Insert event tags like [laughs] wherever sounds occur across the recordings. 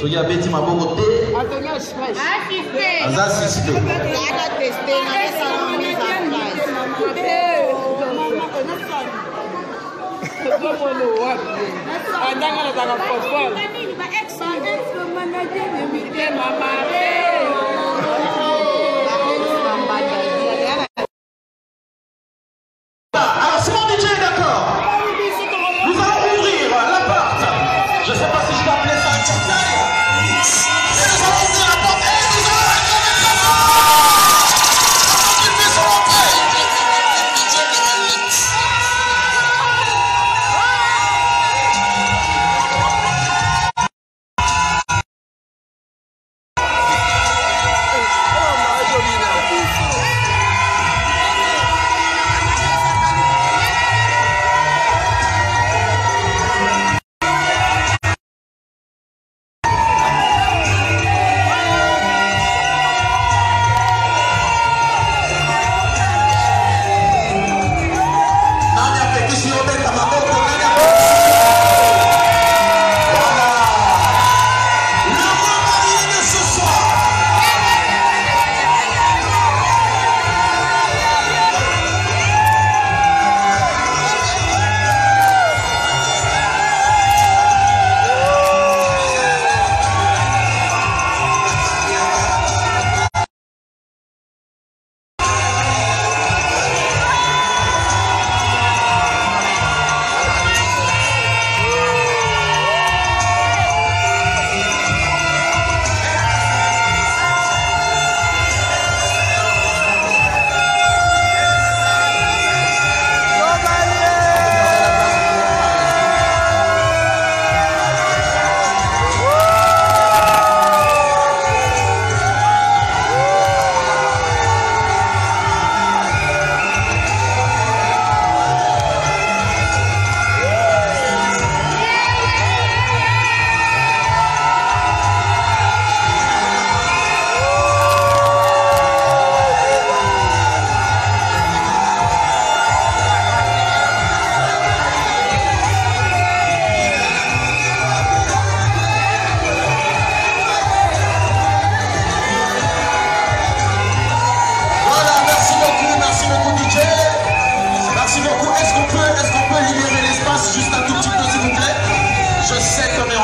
soki abeti maboko te aza sisito andanga nataka popol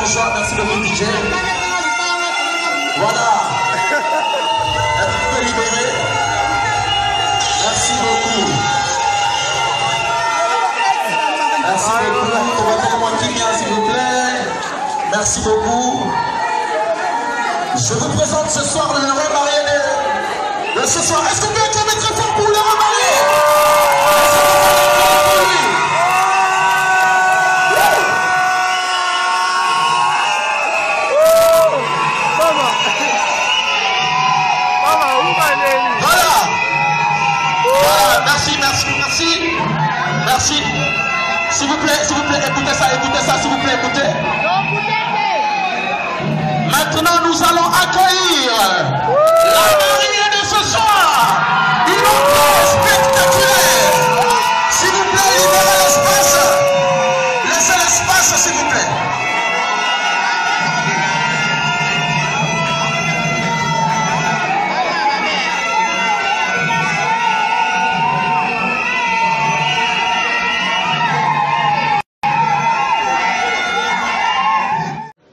joie, merci beaucoup DJ. Voilà. Est-ce qu'on peut libérer Merci beaucoup. Merci beaucoup. Remettez-moi vient s'il vous plaît. Merci beaucoup. Je vous présente ce soir le heureux marié de, de ce soir. Est-ce qu'on peut acclamer très fort pour le heureux plaît, s'il vous plaît, écoutez ça, écoutez ça, s'il vous plaît, écoutez. Maintenant, nous allons accueillir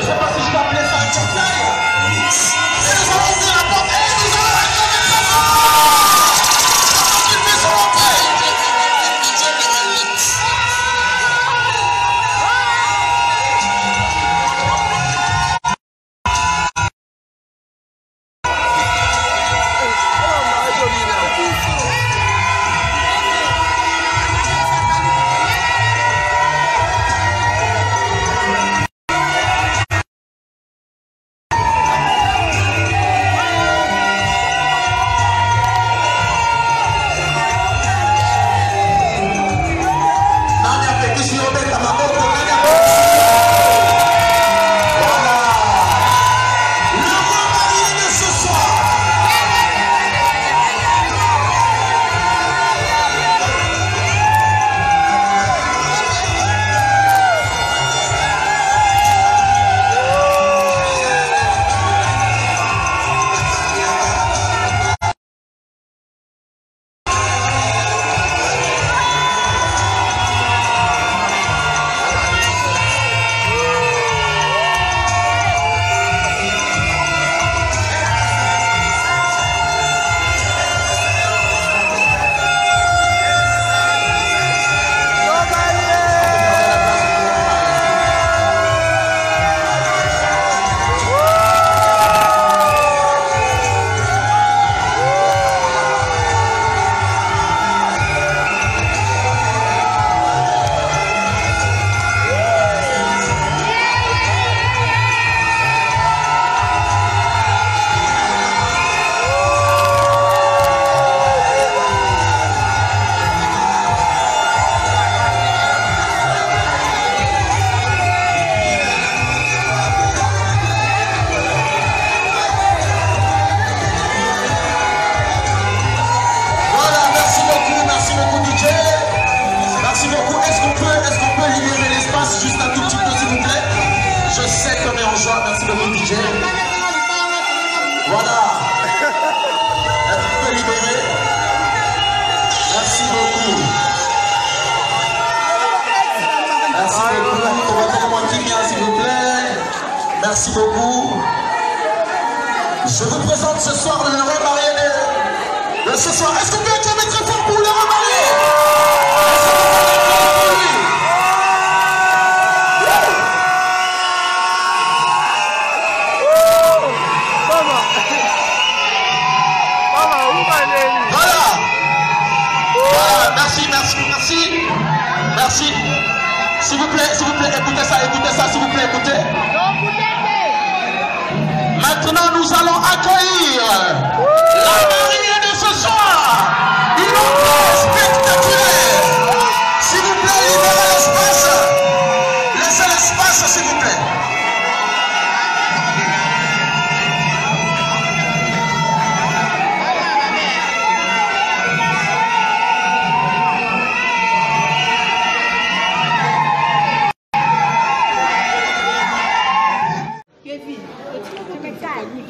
Je sais pas si je vais appeler ça un joie. Merci beaucoup, DJ. Voilà. Est-ce libérer Merci beaucoup. Merci beaucoup. Remettez-moi vient, s'il vous plaît. Merci beaucoup. Je vous présente ce soir le heureux marié de ce soir. Est-ce qu'on peut acclamer très fort pour le heureux s'il vous plaît, écoutez ça, écoutez ça, s'il vous plaît, écoutez. Maintenant, nous allons accueillir la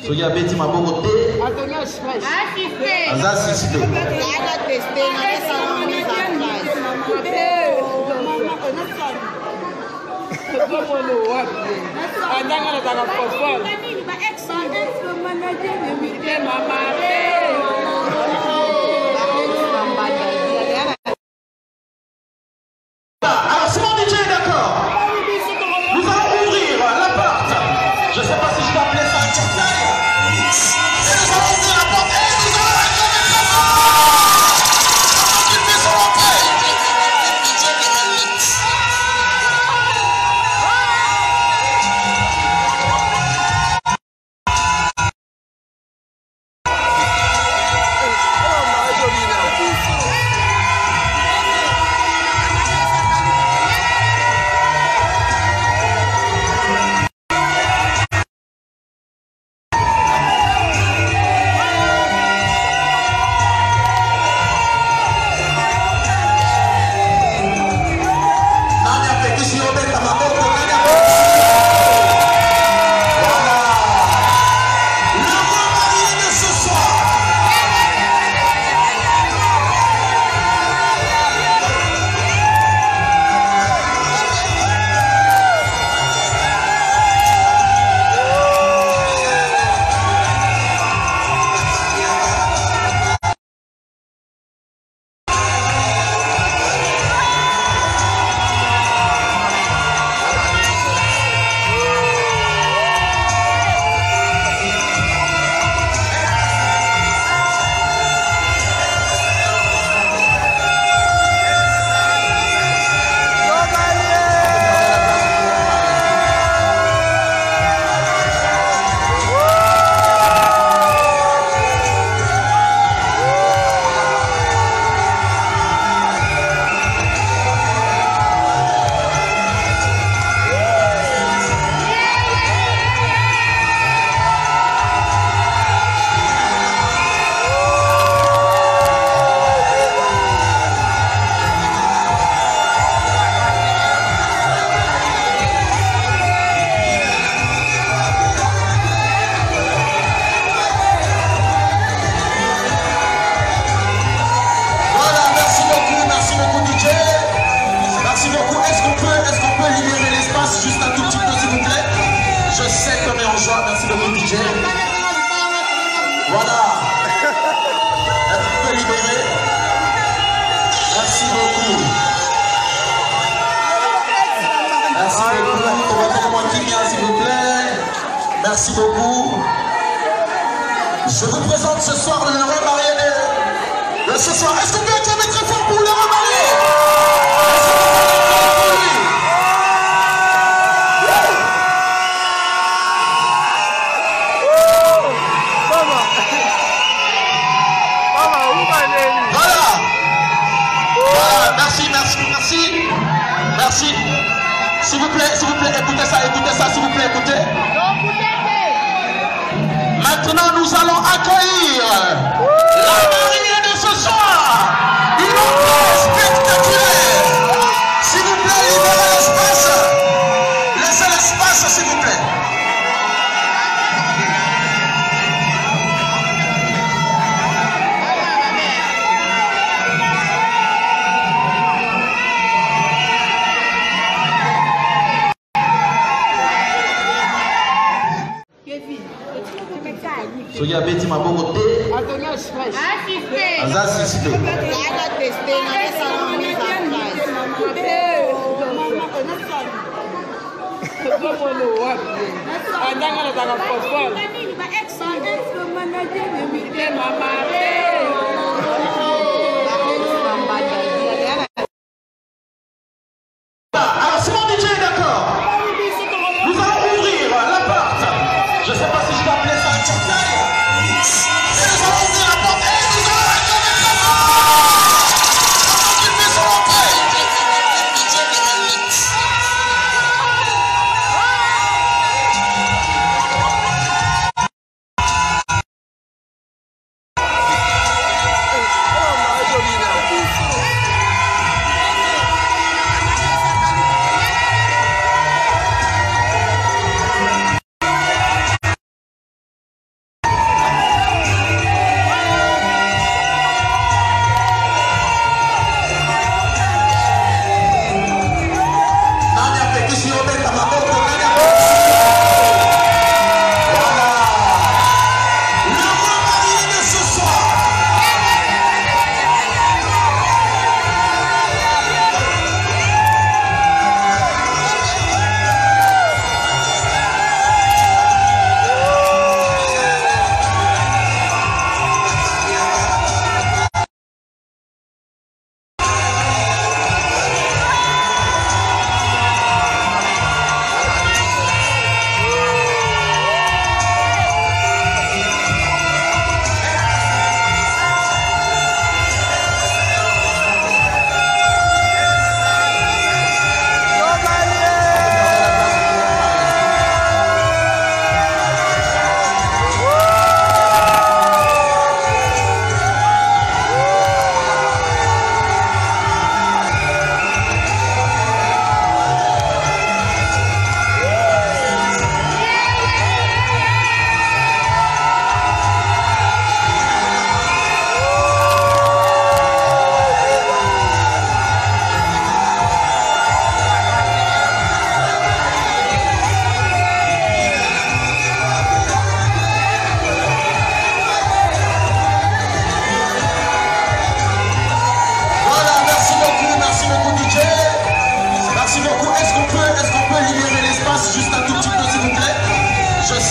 soki abeti maboko te. Aza susite azangalakaka fofol Je sais pas si je dois appeler ça un portail. Joie, merci beaucoup DJ. Voilà. [laughs] Est-ce libérer? Merci beaucoup. Merci beaucoup. Remettez-moi qui vient s'il vous plaît. Merci beaucoup. Je vous présente ce soir le heureux marié de, de ce soir. Est-ce qu'on peut acclamer très fort pour le heureux plaît, s'il vous plaît, écoutez ça, écoutez ça, s'il vous plaît, écoutez. Maintenant, nous allons accueillir la soki abeti maboko te aza asiste. Mitema mabe. D'accord, nous allons ouvrir la porte. Je ne sais pas si je dois appeler ça un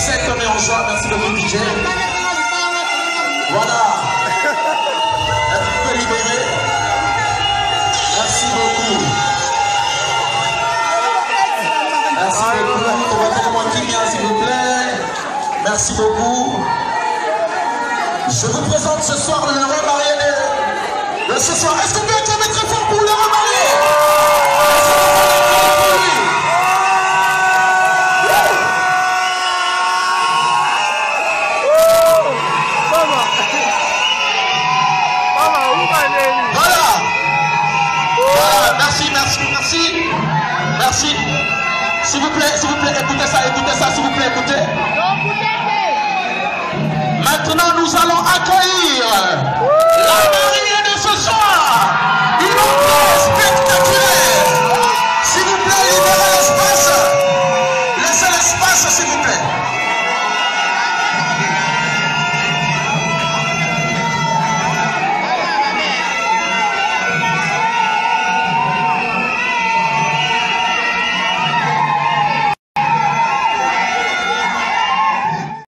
7 on est en joie. Merci beaucoup, DJ. Voilà. Elle peut libérer. Merci beaucoup. Merci beaucoup. Remettez-moi Kimia, s'il vous plaît. Merci beaucoup. Je vous présente ce soir le Loré Marielle. Ce soir, est-ce qu'on peut être très fort pour le Marielle écoutez. Maintenant, nous allons accueillir la